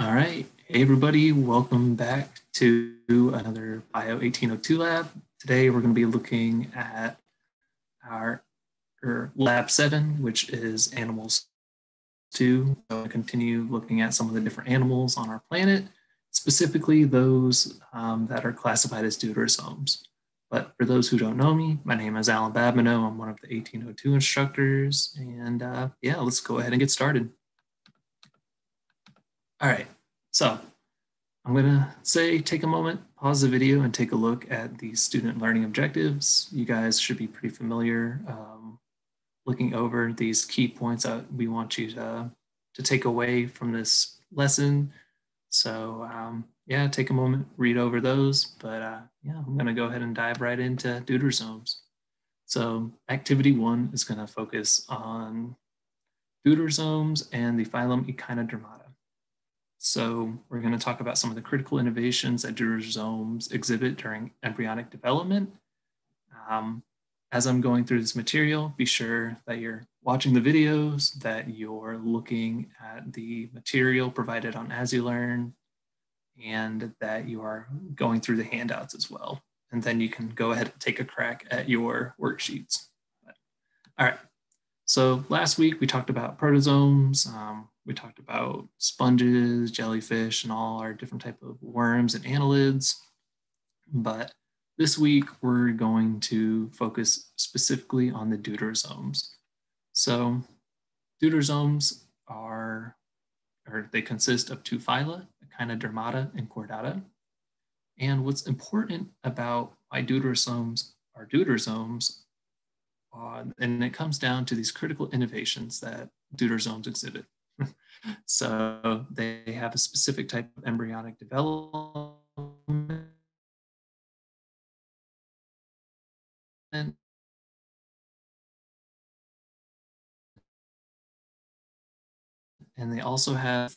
All right. Hey, everybody. Welcome back to another Bio 1802 lab. Today, we're going to be looking at our or lab seven, which is animals two. So I'll continue looking at some of the different animals on our planet, specifically those um, that are classified as deuterostomes. But for those who don't know me, my name is Alan Babino. I'm one of the 1802 instructors. And uh, yeah, let's go ahead and get started. All right, so I'm gonna say take a moment, pause the video and take a look at the student learning objectives. You guys should be pretty familiar um, looking over these key points that we want you to, to take away from this lesson. So um, yeah, take a moment, read over those, but uh, yeah, I'm gonna go ahead and dive right into deuterostomes. So activity one is gonna focus on deuterostomes and the phylum Echinodermata. So we're going to talk about some of the critical innovations that deuterostomes exhibit during embryonic development. Um, as I'm going through this material, be sure that you're watching the videos, that you're looking at the material provided on As You Learn, and that you are going through the handouts as well. And then you can go ahead and take a crack at your worksheets. All right, so last week we talked about protostomes. Um, we talked about sponges, jellyfish, and all our different type of worms and annelids. But this week we're going to focus specifically on the deuterostomes. So deuterostomes are, or they consist of two phyla, Echinodermata and Chordata. And what's important about why deuterostomes are deuterostomes uh, and it comes down to these critical innovations that deuterostomes exhibit. So they have a specific type of embryonic development. And they also have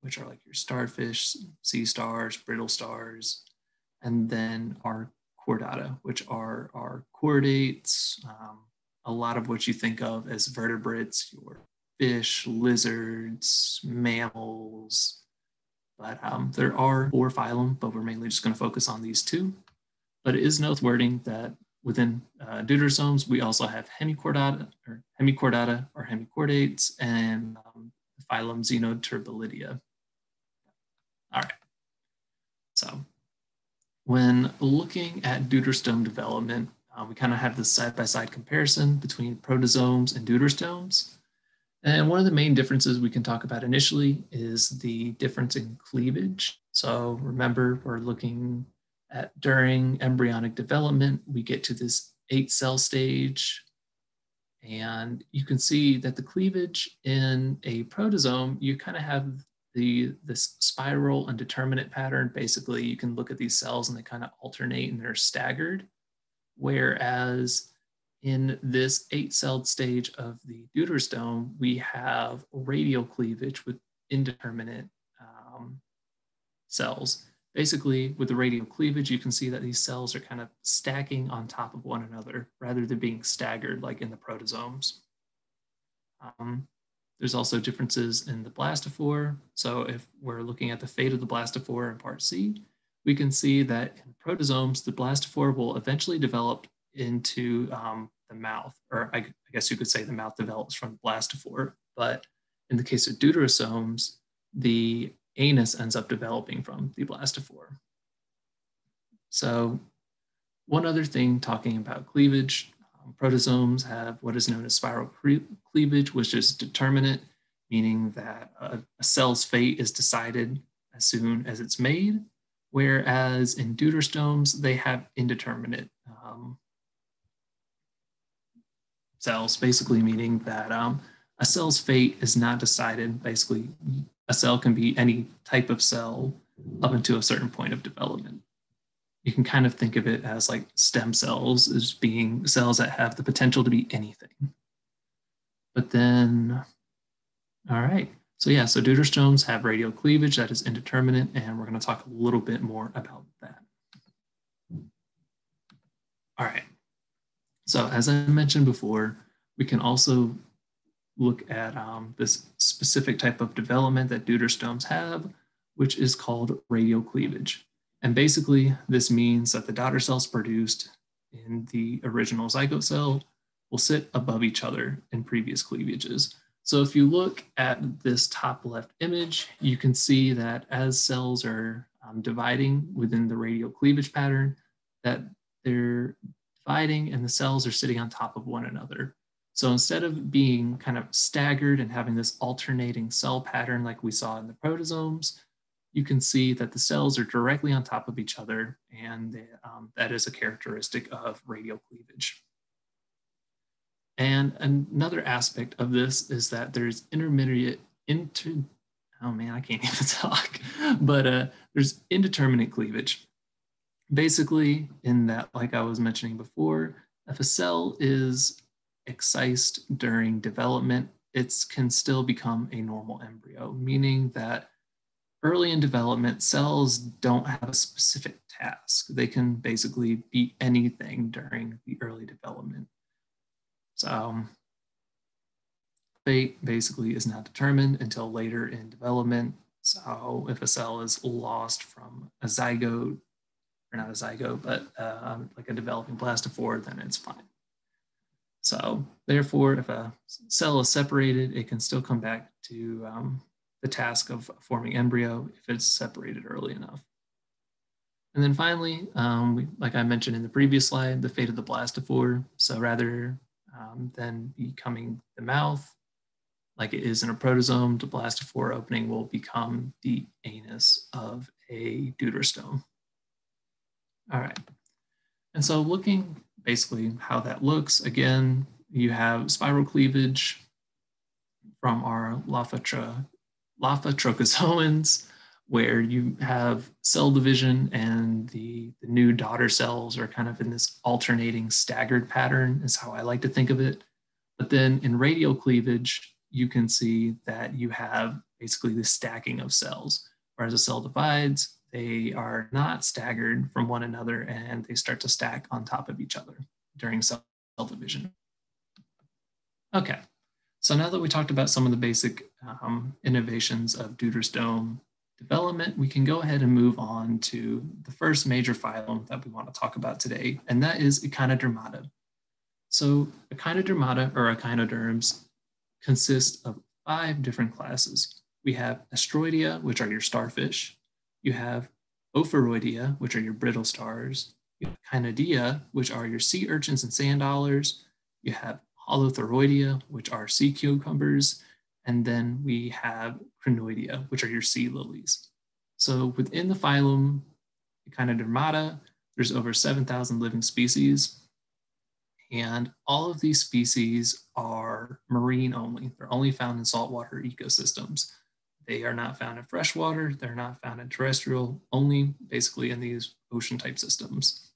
which are like your starfish, sea stars, brittle stars, and then our chordata, which are our chordates, um, a lot of what you think of as vertebrates, your fish, lizards, mammals. But um, there are four phylum, but we're mainly just going to focus on these two. But it is noteworthy that within uh, deuterostomes, we also have hemichordata or hemichordata or hemichordates and um, phylum Xenoturbellidea. All right. So when looking at deuterostome development, uh, we kind of have this side-by-side comparison between protostomes and deuterostomes. And one of the main differences we can talk about initially is the difference in cleavage. So remember, we're looking at during embryonic development, we get to this eight cell stage. And you can see that the cleavage in a protostome, you kind of have the this spiral and determinate pattern, basically you can look at these cells and they kind of alternate and they're staggered. Whereas in this eight-celled stage of the deuterostome, we have radial cleavage with indeterminate um, cells. Basically, with the radial cleavage, you can see that these cells are kind of stacking on top of one another rather than being staggered like in the protostomes. Um, there's also differences in the blastopore. So if we're looking at the fate of the blastopore in part C, we can see that in protostomes, the blastopore will eventually develop into um, the mouth, or I, I, guess you could say the mouth develops from the blastopore. But in the case of deuterostomes, the anus ends up developing from the blastopore. So one other thing talking about cleavage, um, protostomes have what is known as spiral cleavage, which is determinate, meaning that a, a, cell's fate is decided as soon as it's made, whereas in deuterostomes, they have indeterminate um, cells, basically meaning that um, a cell's fate is not decided. Basically, a cell can be any type of cell up until a certain point of development you can kind of think of it as like stem cells as being cells that have the potential to be anything. But then, all right. So yeah, so deuterostomes have radial cleavage that is indeterminate, and we're going to talk a little bit more about that. All right. So as I mentioned before, we can also look at um, this specific type of development that deuterostomes have, which is called radial cleavage. And basically, this means that the daughter cells produced in the original zygote cell will sit above each other in previous cleavages. So if you look at this top left image, you can see that as cells are um, dividing within the radial cleavage pattern, that they're dividing and the cells are sitting on top of one another. So instead of being kind of staggered and having this alternating cell pattern like we saw in the protostomes, you can see that the cells are directly on top of each other, and they, um, that is a characteristic of radial cleavage. And another aspect of this is that there's intermediate inter, oh man, I can't even talk, but uh, there's indeterminate cleavage. Basically, in that, like I was mentioning before, if a cell is excised during development, it can still become a normal embryo, meaning that early in development, cells don't have a specific task. They can basically be anything during the early development. So um, fate basically is not determined until later in development. So if a cell is lost from a zygote, or not a zygote, but uh, like a developing blastopore, then it's fine. So therefore, if a cell is separated, it can still come back to um, the task of forming embryo if it's separated early enough. And then finally, um, we, like I mentioned in the previous slide, the fate of the blastopore. So rather um, than becoming the mouth, like it is in a protostome, the blastopore opening will become the anus of a deuterostome. All right. And so looking basically how that looks, again, you have spiral cleavage from our Lophotrochozoans, where you have cell division and the, the new daughter cells are kind of in this alternating staggered pattern, is how I like to think of it. But then in radial cleavage, you can see that you have basically the stacking of cells. Whereas a cell divides, they are not staggered from one another and they start to stack on top of each other during cell division. Okay, so now that we talked about some of the basic um, innovations of deuterostome development, we can go ahead and move on to the first major phylum that we want to talk about today, and that is Echinodermata. So Echinodermata or echinoderms consist of five different classes. We have Asteroidea, which are your starfish. You have Ophiuroidea, which are your brittle stars. You have Cynodea, which are your sea urchins and sand dollars. You have Holothuroidea, which are sea cucumbers, and then we have Crinoidea, which are your sea lilies. So within the phylum Echinodermata, there's over 7,000 living species. And all of these species are marine only. They're only found in saltwater ecosystems. They are not found in freshwater. They're not found in terrestrial, only basically in these ocean type systems.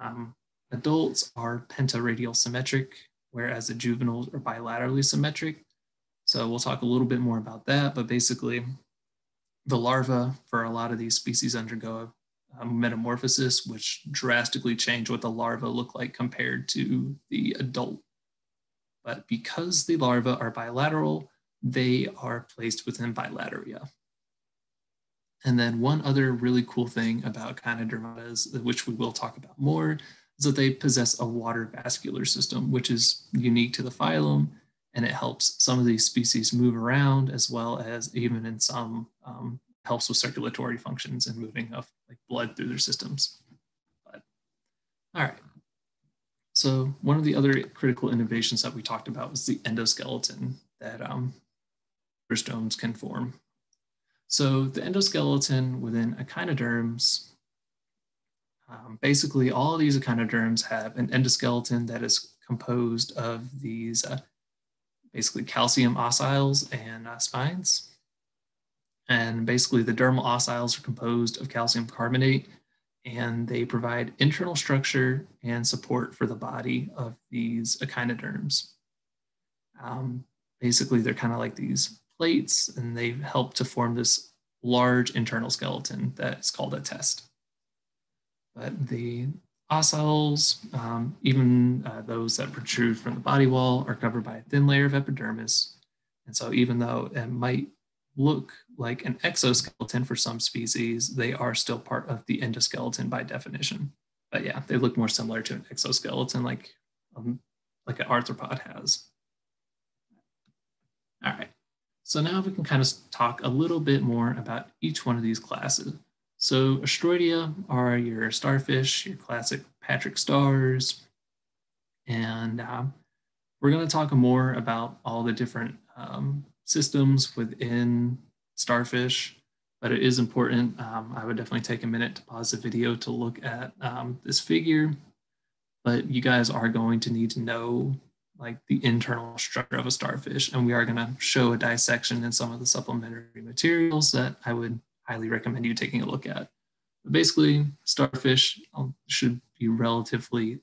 Um, adults are pentaradial symmetric, whereas the juveniles are bilaterally symmetric. So we'll talk a little bit more about that, but basically the larvae for a lot of these species undergo a metamorphosis, which drastically change what the larvae look like compared to the adult. But because the larvae are bilateral, they are placed within bilateria. And then one other really cool thing about Echinodermatas, which we will talk about more, is that they possess a water vascular system, which is unique to the phylum, and it helps some of these species move around as well as even in some um, helps with circulatory functions and moving of like blood through their systems. But, all right. So one of the other critical innovations that we talked about was the endoskeleton that um, stones can form. So the endoskeleton within echinoderms um, basically, all these echinoderms have an endoskeleton that is composed of these uh, basically calcium ossicles and uh, spines. And basically, the dermal ossicles are composed of calcium carbonate, and they provide internal structure and support for the body of these echinoderms. Um, basically, they're kind of like these plates, and they help to form this large internal skeleton that's called a test. But the fossils, um, even uh, those that protrude from the body wall, are covered by a thin layer of epidermis. And so, even though it might look like an exoskeleton for some species, they are still part of the endoskeleton by definition. But yeah, they look more similar to an exoskeleton like, um, like an arthropod has. All right, so now we can kind of talk a little bit more about each one of these classes. So Asteroidea are your starfish, your classic Patrick stars, and uh, we're going to talk more about all the different um, systems within starfish, but it is important. Um, I would definitely take a minute to pause the video to look at um, this figure, but you guys are going to need to know like the internal structure of a starfish, and we are going to show a dissection in some of the supplementary materials that I would highly recommend you taking a look at. But basically, starfish um, should be relatively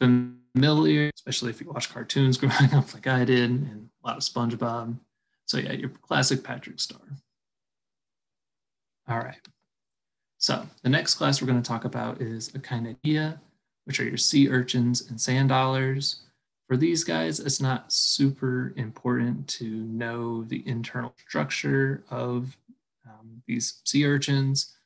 familiar, especially if you watch cartoons growing up like I did, and a lot of SpongeBob. So yeah, your classic Patrick Star. All right. So the next class we're going to talk about is Echinidae, which are your sea urchins and sand dollars. For these guys, it's not super important to know the internal structure of um, these sea urchins,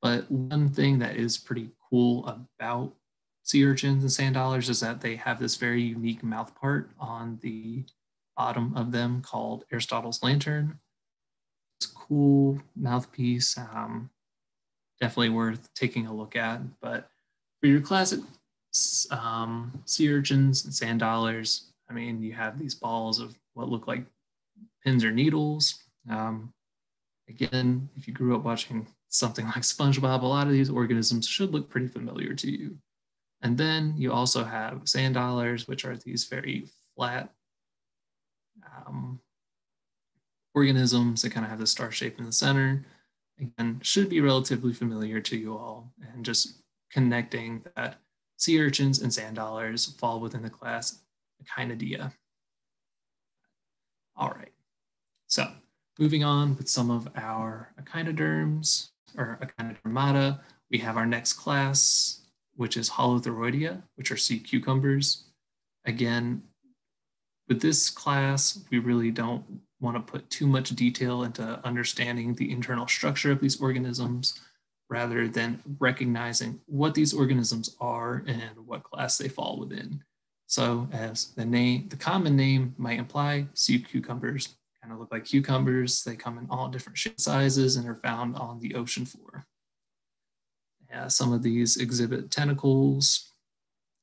but one thing that is pretty cool about sea urchins and sand dollars is that they have this very unique mouth part on the bottom of them called Aristotle's lantern. It's a cool mouthpiece, um, definitely worth taking a look at. But for your classic um, sea urchins and sand dollars, I mean, you have these balls of what look like pins or needles. Um, again, if you grew up watching something like SpongeBob, a lot of these organisms should look pretty familiar to you. And then you also have sand dollars, which are these very flat um, organisms that kind of have the star shape in the center. Again, should be relatively familiar to you all, and just connecting that sea urchins and sand dollars fall within the class Echinidae. All right, so moving on with some of our echinoderms or echinodermata, we have our next class, which is Holothuroidea, which are sea cucumbers. Again, with this class, we really don't want to put too much detail into understanding the internal structure of these organisms rather than recognizing what these organisms are and what class they fall within. So as the name, the common name might imply, sea cucumbers kind of look like cucumbers. They come in all different sizes and are found on the ocean floor. Yeah, some of these exhibit tentacles,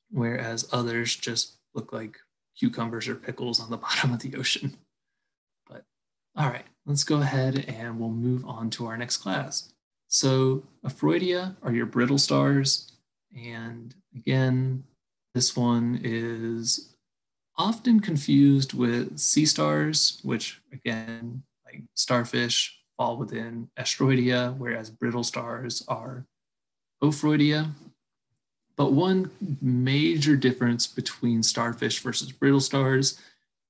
whereas others just look like cucumbers or pickles on the bottom of the ocean. But all right, let's go ahead and we'll move on to our next class. So Ophiuroidea are your brittle stars. And again, this one is often confused with sea stars, which again, like starfish fall within Asteroidea, whereas brittle stars are Ophiuroidea. But one major difference between starfish versus brittle stars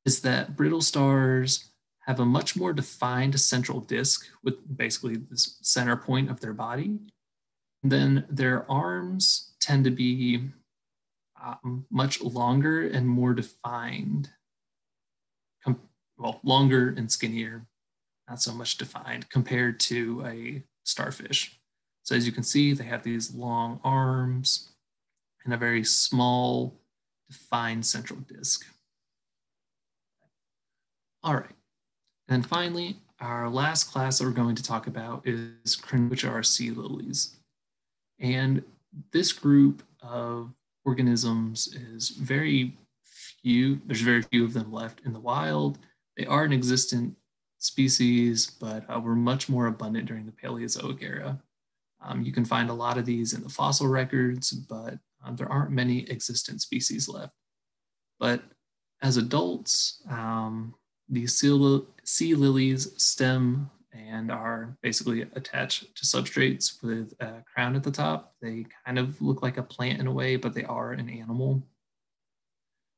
is that brittle stars have a much more defined central disk with basically this center point of their body. And then their arms tend to be um, much longer and more defined. well, longer and skinnier, not so much defined compared to a starfish. So as you can see, they have these long arms, and a very small defined central disk. All right, and finally, our last class that we're going to talk about is are sea lilies. And this group of organisms is very few, there's very few of them left in the wild. They are an existent species, but uh, were much more abundant during the Paleozoic era. Um, you can find a lot of these in the fossil records, but um, there aren't many existent species left. But as adults, um, these sea, sea lilies stem and are basically attached to substrates with a crown at the top. They kind of look like a plant in a way, but they are an animal.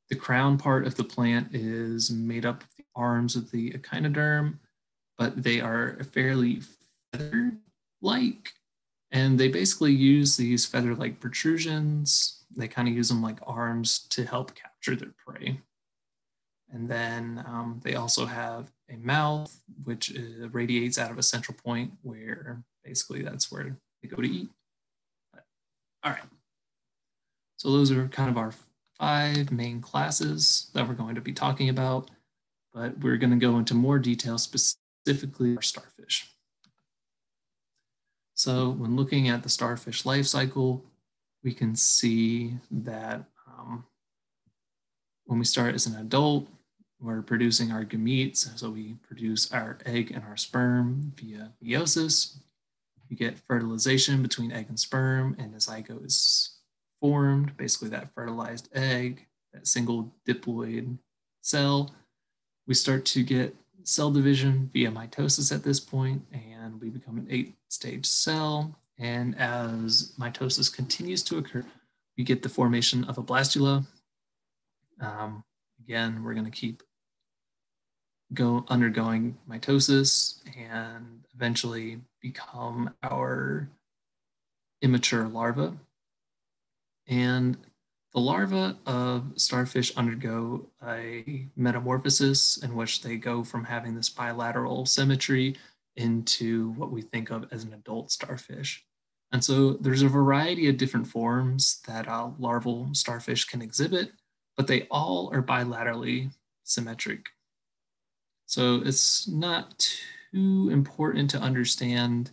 The crown part of the plant is made up of the arms of the echinoderm, but they are fairly feather-like And they basically use these feather-like protrusions. They kind of use them like arms to help capture their prey. And then um, they also have a mouth, which uh, radiates out of a central point where basically that's where they go to eat. But, all right. So those are kind of our five main classes that we're going to be talking about, but we're going to go into more detail specifically for starfish. So when looking at the starfish life cycle, we can see that um, when we start as an adult, we're producing our gametes. So we produce our egg and our sperm via meiosis. We get fertilization between egg and sperm, and a zygote is formed, basically that fertilized egg, that single diploid cell. We start to get cell division via mitosis at this point, and we become an eight stage cell. And as mitosis continues to occur, we get the formation of a blastula. Um, again, we're going to keep go undergoing mitosis and eventually become our immature larva. And the larvae of starfish undergo a metamorphosis in which they go from having this bilateral symmetry into what we think of as an adult starfish. And so there's a variety of different forms that a larval starfish can exhibit, but they all are bilaterally symmetric. So it's not too important to understand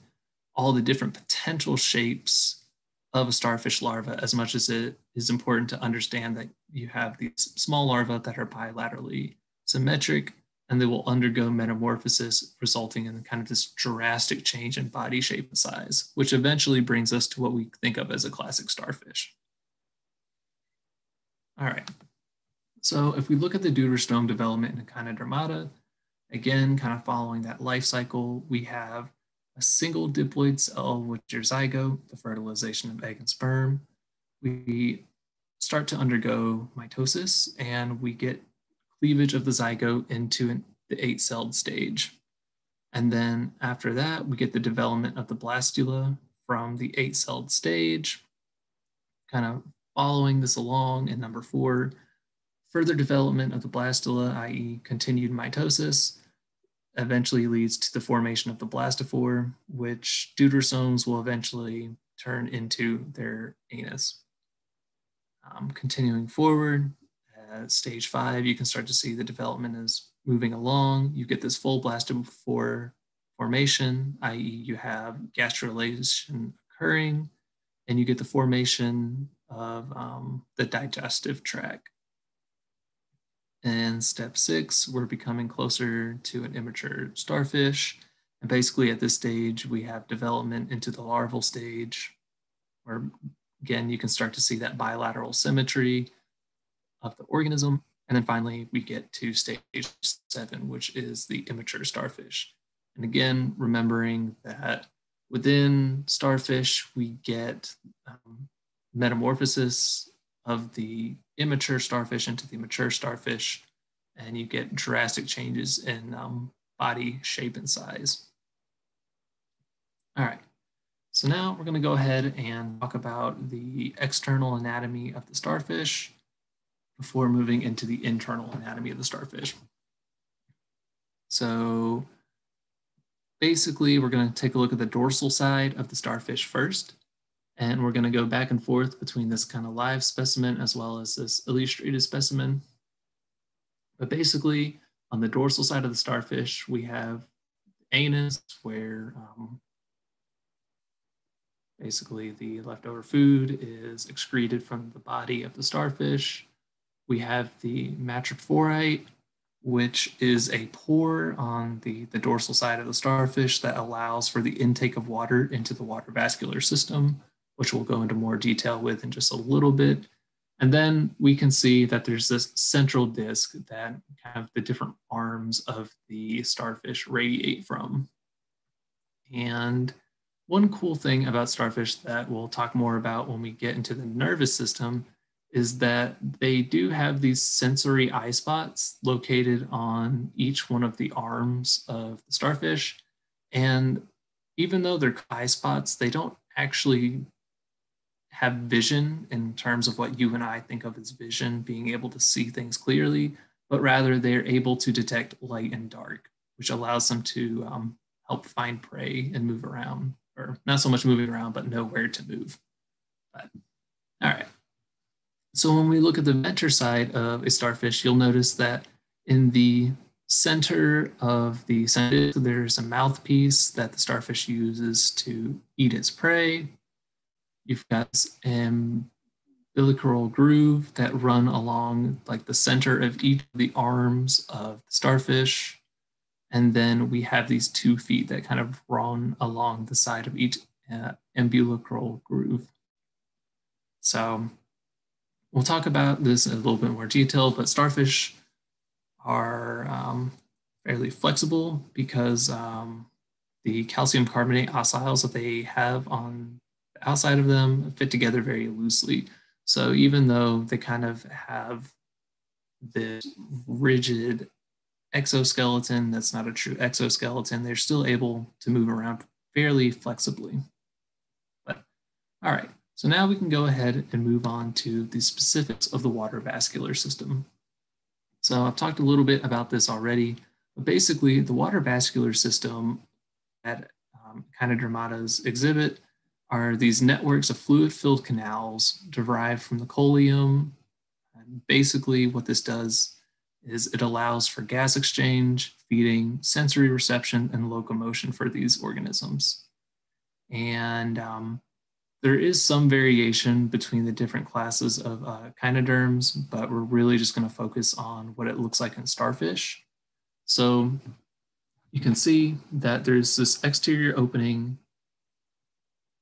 all the different potential shapes of a starfish larva as much as it is important to understand that you have these small larvae that are bilaterally symmetric and they will undergo metamorphosis resulting in kind of this drastic change in body shape and size, which eventually brings us to what we think of as a classic starfish. All right, so if we look at the deuterostome development in Echinodermata, Again, kind of following that life cycle, we have a single diploid cell, which is zygote, the fertilization of egg and sperm. We start to undergo mitosis and we get cleavage of the zygote into an, the eight celled stage. And then after that, we get the development of the blastula from the eight celled stage, kind of following this along in number four, further development of the blastula, i.e. continued mitosis, eventually leads to the formation of the blastopore, which deuterostomes will eventually turn into their anus. Um, continuing forward, at stage five, you can start to see the development is moving along. You get this full blastopore formation, i.e. you have gastrulation occurring, and you get the formation of um, the digestive tract. And step six, we're becoming closer to an immature starfish. And basically at this stage, we have development into the larval stage, where again, you can start to see that bilateral symmetry of the organism. And then finally, we get to stage seven, which is the immature starfish. And again, remembering that within starfish, we get um, metamorphosis of the immature starfish into the mature starfish, and you get drastic changes in um, body shape and size. All right, so now we're gonna go ahead and talk about the external anatomy of the starfish before moving into the internal anatomy of the starfish. So basically, we're gonna take a look at the dorsal side of the starfish first. And we're gonna go back and forth between this kind of live specimen as well as this illustrated specimen. But basically, on the dorsal side of the starfish, we have anus where um, basically the leftover food is excreted from the body of the starfish. We have the madreporite, which is a pore on the, the dorsal side of the starfish that allows for the intake of water into the water vascular system which we'll go into more detail with in just a little bit. And then we can see that there's this central disc that of the different arms of the starfish radiate from. And one cool thing about starfish that we'll talk more about when we get into the nervous system is that they do have these sensory eye spots located on each one of the arms of the starfish. And even though they're eye spots, they don't actually have vision in terms of what you and I think of as vision, being able to see things clearly, but rather they're able to detect light and dark, which allows them to um, help find prey and move around, or not so much moving around, but know where to move. But, all right. So when we look at the venter side of a starfish, you'll notice that in the center of the center, there's a mouthpiece that the starfish uses to eat its prey. You've got an ambulacral groove that run along like the center of each of the arms of the starfish. And then we have these two feet that kind of run along the side of each uh, groove. So we'll talk about this in a little bit more detail, but starfish are um, fairly flexible because um, the calcium carbonate ossicles that they have on outside of them fit together very loosely. So even though they kind of have this rigid exoskeleton that's not a true exoskeleton, they're still able to move around fairly flexibly. But all right, so now we can go ahead and move on to the specifics of the water vascular system. So I've talked a little bit about this already, but basically the water vascular system that um, Echinodermatas exhibit are these networks of fluid-filled canals derived from the coelom. And basically what this does is it allows for gas exchange, feeding, sensory reception, and locomotion for these organisms. And um, there is some variation between the different classes of uh, but we're really just going to focus on what it looks like in starfish. So you can see that there's this exterior opening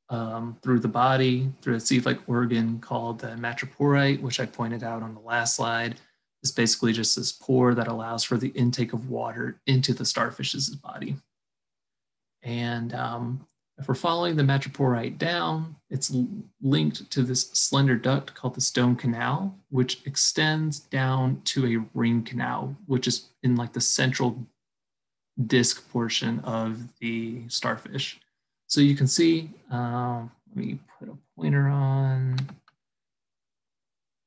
um, through the body, through a sieve-like organ called the madreporite, which I pointed out on the last slide. It's basically just this pore that allows for the intake of water into the starfish's body. And um, if we're following the madreporite down, it's linked to this slender duct called the stone canal, which extends down to a ring canal, which is in like the central disc portion of the starfish. So you can see, um, let me put a pointer on.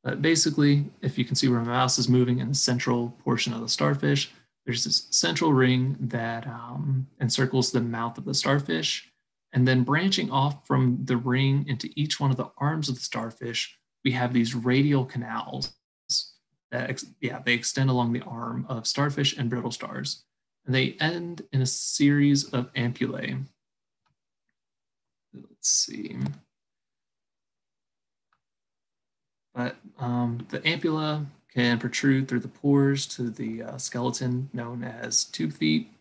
But basically, if you can see where my mouse is moving in the central portion of the starfish, there's this central ring that um, encircles the mouth of the starfish and then branching off from the ring into each one of the arms of the starfish, we have these radial canals that, yeah, they extend along the arm of starfish and brittle stars. And they end in a series of ampullae. Let's see. But um, the ampulla can protrude through the pores to the uh, skeleton known as tube feet.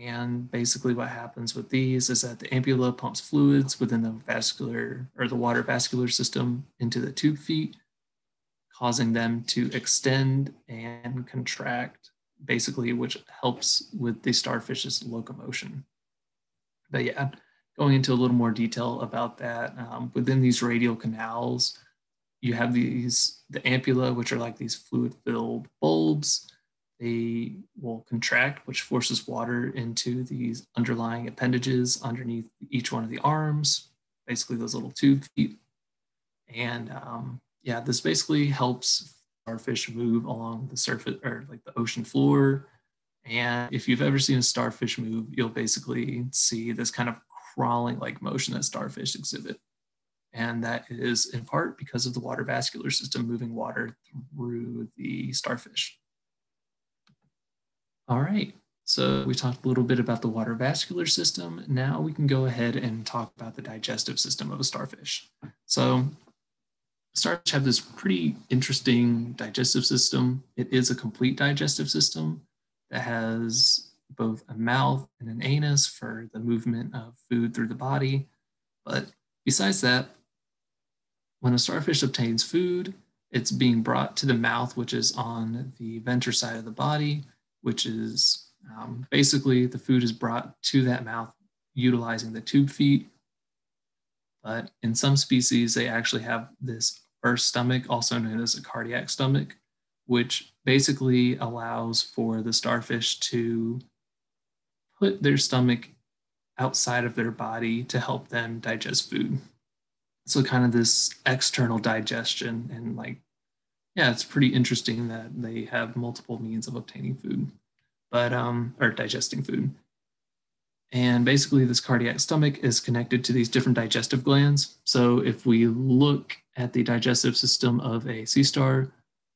And basically what happens with these is that the ampulla pumps fluids within the vascular or the water vascular system into the tube feet, causing them to extend and contract, basically, which helps with the starfish's locomotion. But yeah, going into a little more detail about that, um, within these radial canals, you have these, the ampulla, which are like these fluid filled bulbs they will contract, which forces water into these underlying appendages underneath each one of the arms, basically those little tube feet. And um, yeah, this basically helps our fish move along the surface or like the ocean floor. And if you've ever seen a starfish move, you'll basically see this kind of crawling like motion that starfish exhibit. And that is in part because of the water vascular system moving water through the starfish. All right, so we talked a little bit about the water vascular system. Now we can go ahead and talk about the digestive system of a starfish. So starfish have this pretty interesting digestive system. It is a complete digestive system that has both a mouth and an anus for the movement of food through the body. But besides that, when a starfish obtains food, it's being brought to the mouth, which is on the venter side of the body, which is um, basically the food is brought to that mouth utilizing the tube feet. But in some species, they actually have this first stomach, also known as a cardiac stomach, which basically allows for the starfish to put their stomach outside of their body to help them digest food. So kind of this external digestion and like, yeah, it's pretty interesting that they have multiple means of obtaining food, but um, or digesting food. And basically, this cardiac stomach is connected to these different digestive glands. So if we look at the digestive system of a sea star,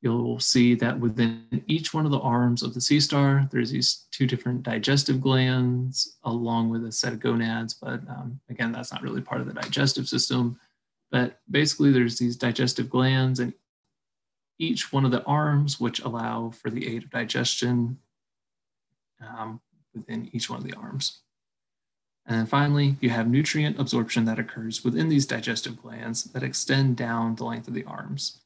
you'll see that within each one of the arms of the sea star, there's these two different digestive glands along with a set of gonads. But um, again, that's not really part of the digestive system. But basically, there's these digestive glands and each one of the arms, which allow for the aid of digestion um, within each one of the arms. And then finally, you have nutrient absorption that occurs within these digestive glands that extend down the length of the arms.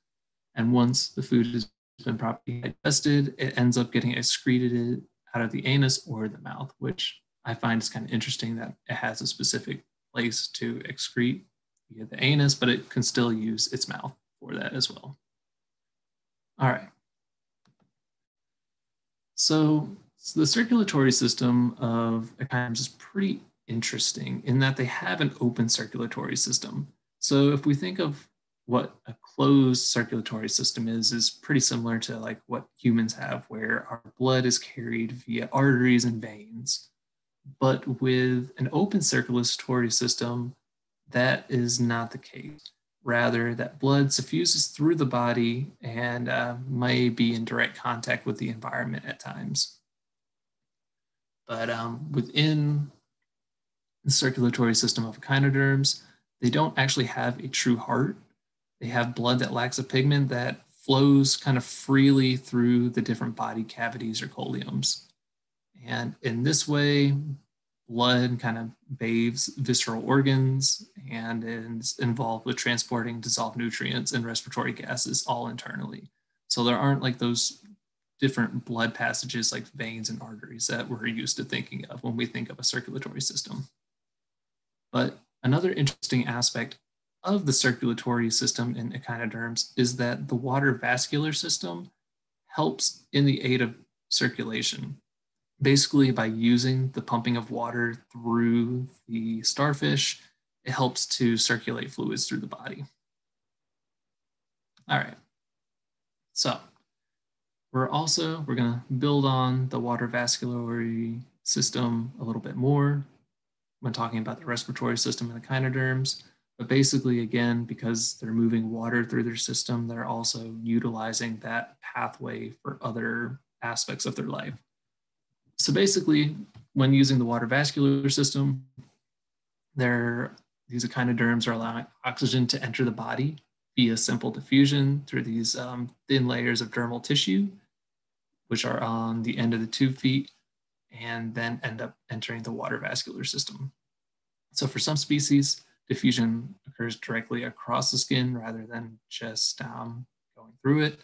And once the food has been properly digested, it ends up getting excreted out of the anus or the mouth, which I find is kind of interesting that it has a specific place to excrete via the anus, but it can still use its mouth for that as well. All right. So, so the circulatory system of echinoderms is pretty interesting in that they have an open circulatory system. So if we think of what a closed circulatory system is, is pretty similar to like what humans have, where our blood is carried via arteries and veins. But with an open circulatory system, that is not the case. Rather, that blood suffuses through the body and uh, may be in direct contact with the environment at times. But um, within the circulatory system of echinoderms, they don't actually have a true heart. They have blood that lacks a pigment that flows kind of freely through the different body cavities or coeloms. And in this way, blood kind of bathes visceral organs and is involved with transporting dissolved nutrients and respiratory gases all internally. So there aren't like those different blood passages like veins and arteries that we're used to thinking of when we think of a circulatory system. But another interesting aspect of the circulatory system in echinoderms is that the water vascular system helps in the aid of circulation. Basically, by using the pumping of water through the starfish, it helps to circulate fluids through the body. All right, so we're also, we're gonna build on the water vascular system a little bit more when talking about the respiratory system in echinoderms. But basically, again, because they're moving water through their system, they're also utilizing that pathway for other aspects of their life. So basically, when using the water vascular system, they're, these echinoderms are allowing oxygen to enter the body via simple diffusion through these um, thin layers of dermal tissue, which are on the end of the tube feet and then end up entering the water vascular system. So for some species, diffusion occurs directly across the skin rather than just um, going through it.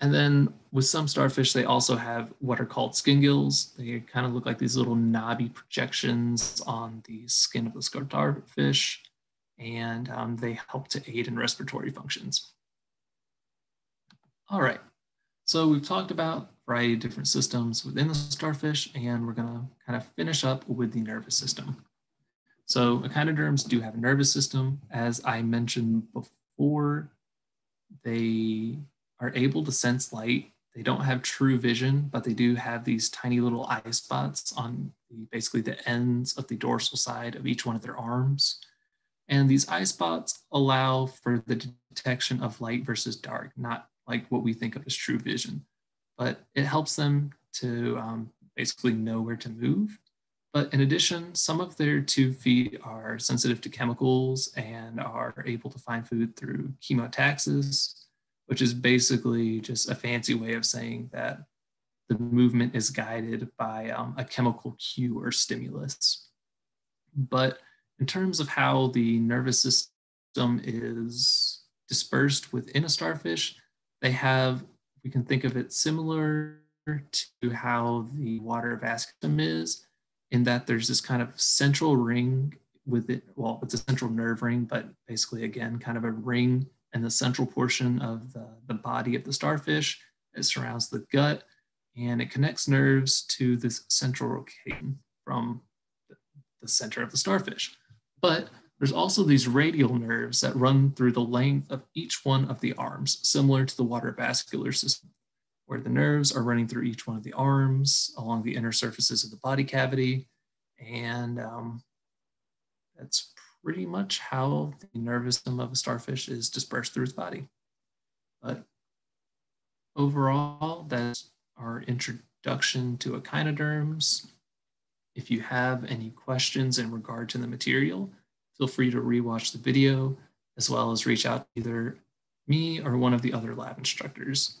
And then with some starfish, they also have what are called skin gills. They kind of look like these little knobby projections on the skin of the starfish, and um, they help to aid in respiratory functions. All right, so we've talked about a variety of different systems within the starfish, and we're gonna kind of finish up with the nervous system. So echinoderms do have a nervous system. As I mentioned before, they are able to sense light. They don't have true vision, but they do have these tiny little eye spots on the, basically the ends of the dorsal side of each one of their arms. And these eye spots allow for the detection of light versus dark, not like what we think of as true vision but it helps them to um, basically know where to move. But in addition, some of their tube feet are sensitive to chemicals and are able to find food through chemotaxis, which is basically just a fancy way of saying that the movement is guided by um, a chemical cue or stimulus. But in terms of how the nervous system is dispersed within a starfish, they have we can think of it similar to how the water vascular is, in that there's this kind of central ring with it. Well, it's a central nerve ring, but basically, again, kind of a ring in the central portion of the, the body of the starfish. It surrounds the gut and it connects nerves to this central location from the center of the starfish. But there's also these radial nerves that run through the length of each one of the arms, similar to the water vascular system, where the nerves are running through each one of the arms along the inner surfaces of the body cavity. And um, that's pretty much how the nervous system of a starfish is dispersed through its body. But overall, that's our introduction to echinoderms. If you have any questions in regard to the material, feel free to rewatch the video as well as reach out to either me or one of the other lab instructors.